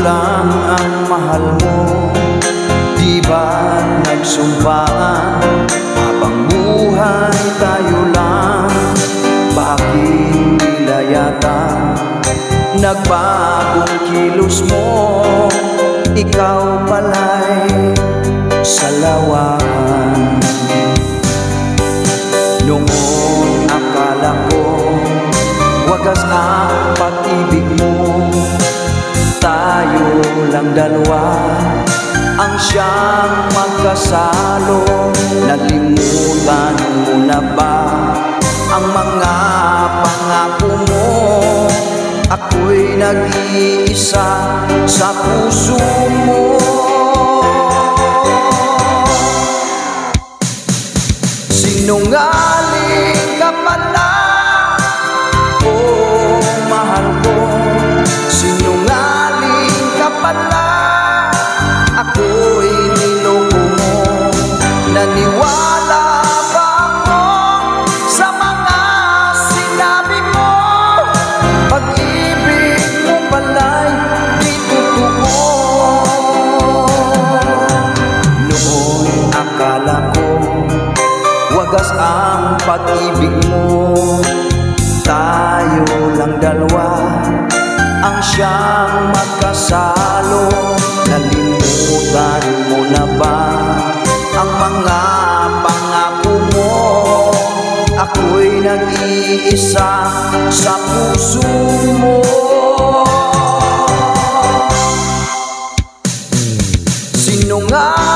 lang ang mahal mo. Di ba nagsumpaan Habang buhay tayo lang? Bakit tila yata Nagbagong kilos mo? Ikaw pala'y salawan Noon lang dalawa. Ang siyang magkasalo Nalimutan mo na ba Ang mga pangako mo? Ako'y nag-iisa sa puso mo. Sinungaling Naniwala ba ako Sa mga sinabi mo? Pag-ibig mo pala'y di totoo Noon akala ko Wagas ang pag-ibig mo Tayo lang dalawa Ang siyang magkasalo mga pangako mo. Ako'y nag-iisa sa puso mo. Sino Sinungaling